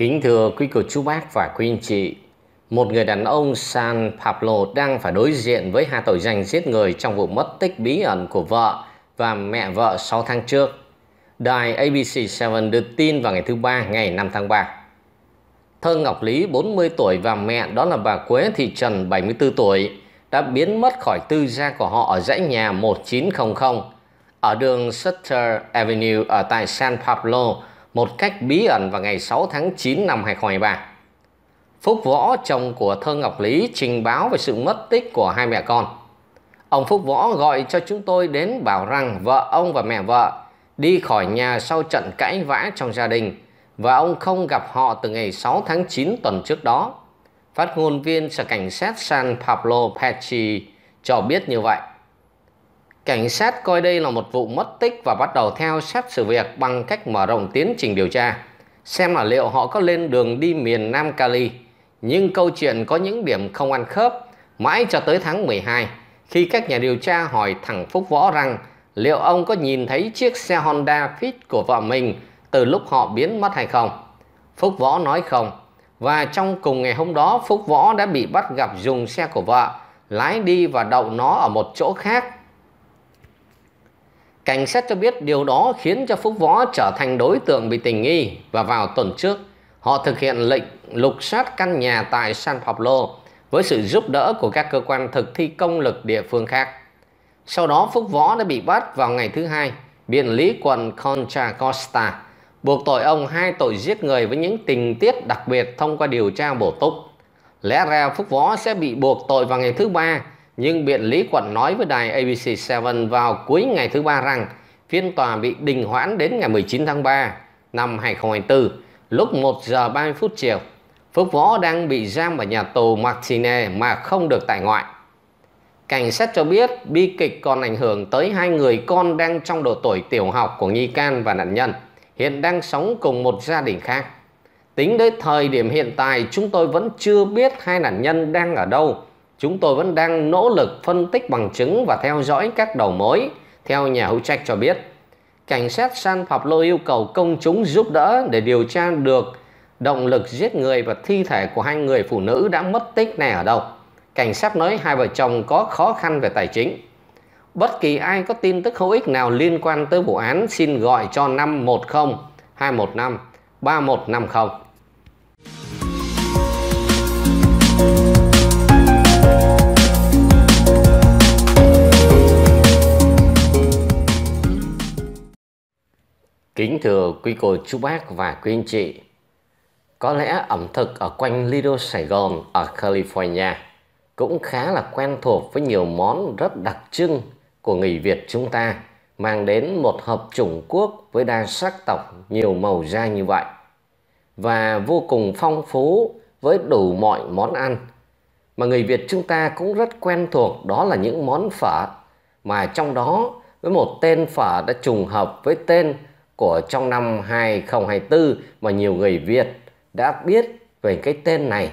Kính thưa quý cô chú bác và quý anh chị, một người đàn ông San Pablo đang phải đối diện với hai tội danh giết người trong vụ mất tích bí ẩn của vợ và mẹ vợ 6 tháng trước. Đài ABC7 đưa tin vào ngày thứ Ba ngày 5 tháng 3. Thơ Ngọc Lý 40 tuổi và mẹ đó là bà Quế Thị Trần 74 tuổi đã biến mất khỏi tư gia của họ ở dãy nhà 1900 ở đường Sutter Avenue ở tại San Pablo một cách bí ẩn vào ngày 6 tháng 9 năm 2023. Phúc Võ, chồng của Thơ Ngọc Lý, trình báo về sự mất tích của hai mẹ con. Ông Phúc Võ gọi cho chúng tôi đến bảo rằng vợ ông và mẹ vợ đi khỏi nhà sau trận cãi vã trong gia đình và ông không gặp họ từ ngày 6 tháng 9 tuần trước đó. Phát ngôn viên sở cảnh sát San Pablo Pachi cho biết như vậy. Cảnh sát coi đây là một vụ mất tích và bắt đầu theo sát sự việc bằng cách mở rộng tiến trình điều tra, xem là liệu họ có lên đường đi miền Nam Cali. Nhưng câu chuyện có những điểm không ăn khớp mãi cho tới tháng 12 khi các nhà điều tra hỏi thẳng Phúc Võ rằng liệu ông có nhìn thấy chiếc xe Honda Fit của vợ mình từ lúc họ biến mất hay không. Phúc Võ nói không. Và trong cùng ngày hôm đó Phúc Võ đã bị bắt gặp dùng xe của vợ lái đi và đậu nó ở một chỗ khác Cảnh sát cho biết điều đó khiến cho Phúc Võ trở thành đối tượng bị tình nghi và vào tuần trước, họ thực hiện lệnh lục soát căn nhà tại San Pablo với sự giúp đỡ của các cơ quan thực thi công lực địa phương khác. Sau đó Phúc Võ đã bị bắt vào ngày thứ hai, Biên lý quận Contra Costa, buộc tội ông hai tội giết người với những tình tiết đặc biệt thông qua điều tra bổ túc. Lẽ ra Phúc Võ sẽ bị buộc tội vào ngày thứ ba nhưng biện lý quận nói với đài ABC7 vào cuối ngày thứ ba rằng phiên tòa bị đình hoãn đến ngày 19 tháng 3 năm 2024 lúc 1 giờ 30 phút chiều. Phúc Võ đang bị giam ở nhà tù Martine mà không được tại ngoại. Cảnh sát cho biết bi kịch còn ảnh hưởng tới hai người con đang trong độ tuổi tiểu học của nghi can và nạn nhân, hiện đang sống cùng một gia đình khác. Tính đến thời điểm hiện tại, chúng tôi vẫn chưa biết hai nạn nhân đang ở đâu chúng tôi vẫn đang nỗ lực phân tích bằng chứng và theo dõi các đầu mối, theo nhà hữu trách cho biết. Cảnh sát San Pablo yêu cầu công chúng giúp đỡ để điều tra được động lực giết người và thi thể của hai người phụ nữ đã mất tích này ở đâu. Cảnh sát nói hai vợ chồng có khó khăn về tài chính. Bất kỳ ai có tin tức hữu ích nào liên quan tới vụ án xin gọi cho 510 215 3150. Kính thưa quý cô chú bác và quý anh chị, có lẽ ẩm thực ở quanh Lido Sài Gòn ở California cũng khá là quen thuộc với nhiều món rất đặc trưng của người Việt chúng ta mang đến một hợp chủng quốc với đa sắc tộc nhiều màu da như vậy và vô cùng phong phú với đủ mọi món ăn mà người Việt chúng ta cũng rất quen thuộc đó là những món phở mà trong đó với một tên phở đã trùng hợp với tên của trong năm 2024 mà nhiều người Việt đã biết về cái tên này.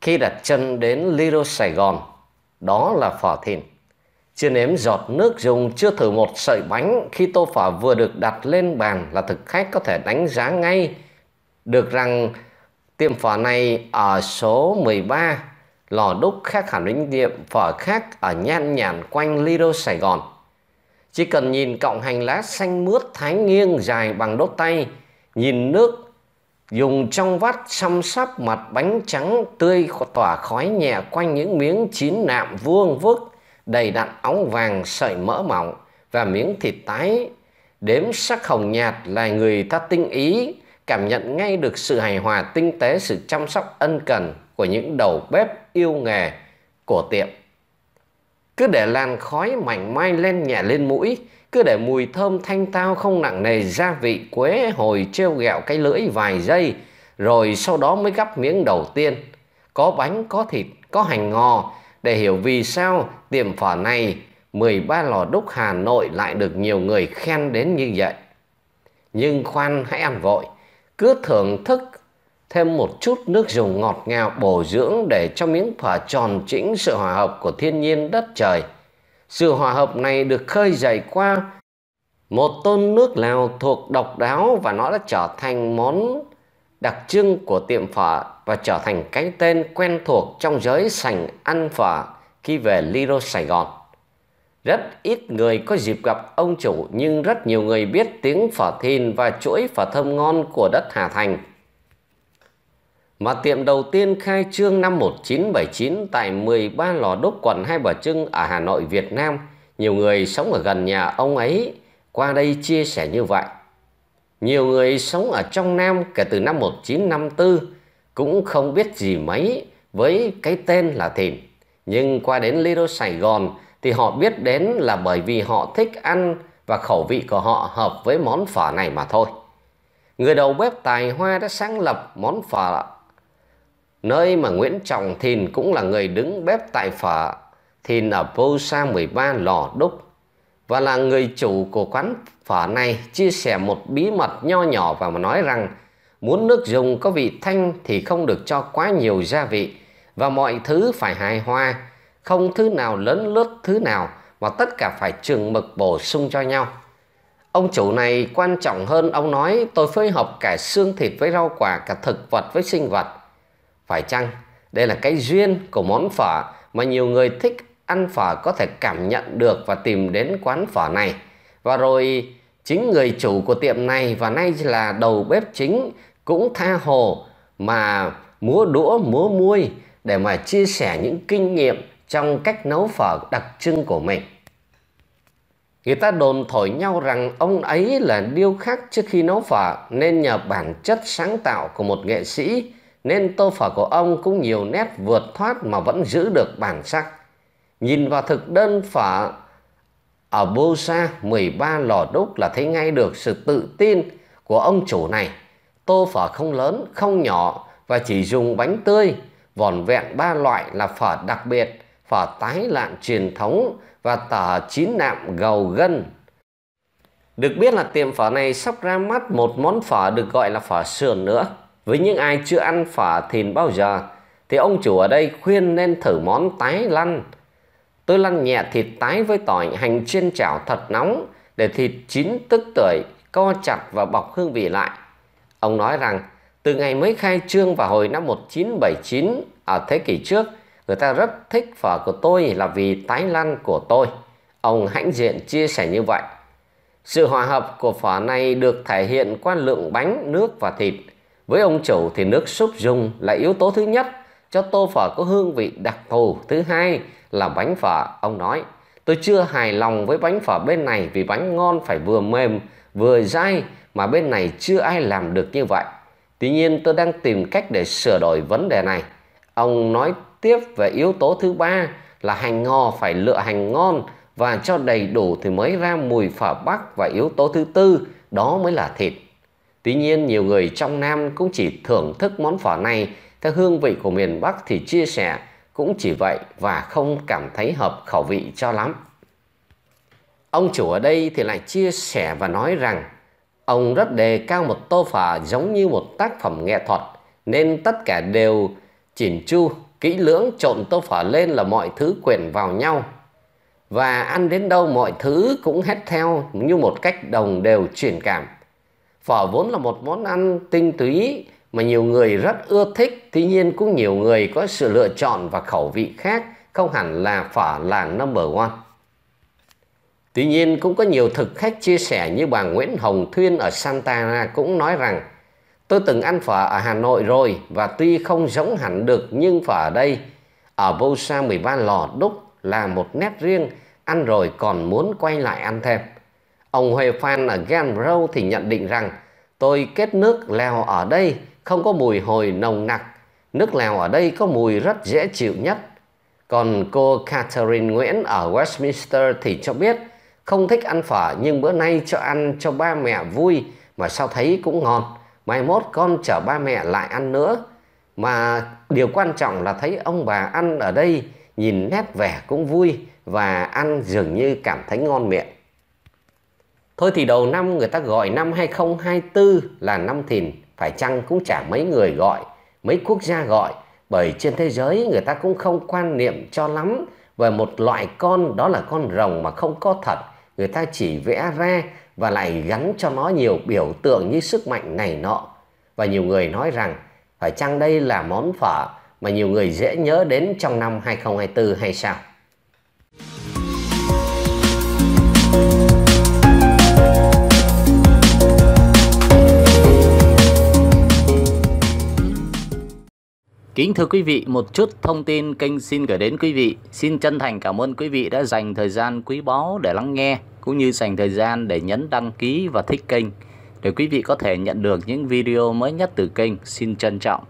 Khi đặt chân đến Lido Sài Gòn, đó là phở thìn. Chưa nếm giọt nước dùng, chưa thử một sợi bánh khi tô phở vừa được đặt lên bàn là thực khách có thể đánh giá ngay được rằng tiệm phở này ở số 13 lò đúc khác hẳn với những tiệm phở khác ở nhan nhản quanh Lido Sài Gòn. Chỉ cần nhìn cọng hành lá xanh mướt thái nghiêng dài bằng đốt tay, nhìn nước dùng trong vắt xăm sắp mặt bánh trắng tươi tỏa khói nhẹ quanh những miếng chín nạm vuông vức đầy đặn óng vàng sợi mỡ mỏng và miếng thịt tái. Đếm sắc hồng nhạt là người ta tinh ý cảm nhận ngay được sự hài hòa tinh tế sự chăm sóc ân cần của những đầu bếp yêu nghề của tiệm. Cứ để làn khói mảnh mai lên nhẹ lên mũi cứ để mùi thơm thanh tao không nặng nề gia vị quế hồi trêu ghẹo cái lưỡi vài giây rồi sau đó mới gắp miếng đầu tiên. Có bánh có thịt có hành ngò. Để hiểu vì sao tiệm phở này 13 lò đúc Hà Nội lại được nhiều người khen đến như vậy. Nhưng khoan hãy ăn vội, cứ thưởng thức thêm một chút nước dùng ngọt ngào bổ dưỡng để cho miếng phở tròn chỉnh sự hòa hợp của thiên nhiên đất trời. Sự hòa hợp này được khơi dậy qua một tôn nước Lào thuộc độc đáo và nó đã trở thành món đặc trưng của tiệm phở và trở thành cái tên quen thuộc trong giới sành ăn phở khi về Lido Sài Gòn. Rất ít người có dịp gặp ông chủ nhưng rất nhiều người biết tiếng phở thìn và chuỗi phở thơm ngon của đất Hà Thành. Mà tiệm đầu tiên khai trương năm 1979 tại 13 lò đúc quận Hai Bà Trưng ở Hà Nội, Việt Nam. Nhiều người sống ở gần nhà ông ấy qua đây chia sẻ như vậy. Nhiều người sống ở trong Nam kể từ năm 1954 cũng không biết gì mấy với cái tên là thìn. Nhưng qua đến Lido Sài Gòn thì họ biết đến là bởi vì họ thích ăn và khẩu vị của họ hợp với món phở này mà thôi. Người đầu bếp Tài Hoa đã sáng lập món phở nơi mà Nguyễn Trọng Thìn cũng là người đứng bếp tại phở Thìn ở Posa 13 Lò Đúc. Và là người chủ của quán phở này chia sẻ một bí mật nho nhỏ và mà nói rằng muốn nước dùng có vị thanh thì không được cho quá nhiều gia vị và mọi thứ phải hài hòa, không thứ nào lớn lướt thứ nào mà tất cả phải trường mực bổ sung cho nhau. Ông chủ này quan trọng hơn ông nói tôi phối hợp cả xương thịt với rau quả, cả thực vật với sinh vật. Phải chăng đây là cái duyên của món phở mà nhiều người thích ăn phở có thể cảm nhận được và tìm đến quán phở này. Và rồi chính người chủ của tiệm này và nay là đầu bếp chính cũng tha hồ mà múa đũa múa muôi để mà chia sẻ những kinh nghiệm trong cách nấu phở đặc trưng của mình. Người ta đồn thổi nhau rằng ông ấy là điêu khắc trước khi nấu phở nên nhờ bản chất sáng tạo của một nghệ sĩ nên tô phở của ông cũng nhiều nét vượt thoát mà vẫn giữ được bản sắc. Nhìn vào thực đơn phở ở Bosa 13 lò đúc là thấy ngay được sự tự tin của ông chủ này. Tô phở không lớn, không nhỏ và chỉ dùng bánh tươi, vòn vẹn ba loại là phở đặc biệt, phở tái lạn truyền thống và tờ chín nạm gầu gân. Được biết là tiệm phở này sắp ra mắt một món phở được gọi là phở sườn nữa. Với những ai chưa ăn phở thìn bao giờ thì ông chủ ở đây khuyên nên thử món tái lăn. Tôi lăn nhẹ thịt tái với tỏi hành trên chảo thật nóng để thịt chín tức tưởi, co chặt và bọc hương vị lại. Ông nói rằng từ ngày mới khai trương vào hồi năm 1979 ở thế kỷ trước, người ta rất thích phở của tôi là vì tái lăn của tôi. Ông hãnh diện chia sẻ như vậy. Sự hòa hợp của phở này được thể hiện qua lượng bánh, nước và thịt. Với ông chủ thì nước súp dùng là yếu tố thứ nhất cho tô phở có hương vị đặc thù. Thứ hai là bánh phở, ông nói. Tôi chưa hài lòng với bánh phở bên này vì bánh ngon phải vừa mềm, vừa dai mà bên này chưa ai làm được như vậy. Tuy nhiên tôi đang tìm cách để sửa đổi vấn đề này. Ông nói tiếp về yếu tố thứ ba là hành ngò phải lựa hành ngon và cho đầy đủ thì mới ra mùi phở bắc và yếu tố thứ tư đó mới là thịt. Tuy nhiên nhiều người trong Nam cũng chỉ thưởng thức món phở này theo hương vị của miền Bắc thì chia sẻ cũng chỉ vậy và không cảm thấy hợp khẩu vị cho lắm. Ông chủ ở đây thì lại chia sẻ và nói rằng ông rất đề cao một tô phở giống như một tác phẩm nghệ thuật nên tất cả đều chỉn chu, kỹ lưỡng trộn tô phở lên là mọi thứ quyện vào nhau. Và ăn đến đâu mọi thứ cũng hết theo như một cách đồng đều truyền cảm. Phở vốn là một món ăn tinh túy mà nhiều người rất ưa thích. Tuy nhiên cũng nhiều người có sự lựa chọn và khẩu vị khác, không hẳn là phở là number one. Tuy nhiên cũng có nhiều thực khách chia sẻ như bà Nguyễn Hồng Thuyên ở Santa Ana cũng nói rằng Tôi từng ăn phở ở Hà Nội rồi và tuy không giống hẳn được nhưng phở ở đây ở Bosa 13 lò đúc là một nét riêng, ăn rồi còn muốn quay lại ăn thêm. Ông Huệ Phan ở Gan Row thì nhận định rằng tôi kết nước lèo ở đây không có mùi hồi nồng nặc. Nước lèo ở đây có mùi rất dễ chịu nhất. Còn cô Catherine Nguyễn ở Westminster thì cho biết không thích ăn phở nhưng bữa nay cho ăn cho ba mẹ vui mà sao thấy cũng ngon. Mai mốt con chở ba mẹ lại ăn nữa. Mà điều quan trọng là thấy ông bà ăn ở đây nhìn nét vẻ cũng vui và ăn dường như cảm thấy ngon miệng. Thôi thì đầu năm người ta gọi năm 2024 là năm thìn, phải chăng cũng chả mấy người gọi, mấy quốc gia gọi, bởi trên thế giới người ta cũng không quan niệm cho lắm về một loại con đó là con rồng mà không có thật. Người ta chỉ vẽ ra và lại gắn cho nó nhiều biểu tượng như sức mạnh này nọ. và nhiều người nói rằng, phải chăng đây là món phở mà nhiều người dễ nhớ đến trong năm 2024 hay sao? Kính thưa quý vị, một chút thông tin kênh xin gửi đến quý vị. Xin chân thành cảm ơn quý vị đã dành thời gian quý báu để lắng nghe, cũng như dành thời gian để nhấn đăng ký và thích kênh, để quý vị có thể nhận được những video mới nhất từ kênh. Xin trân trọng.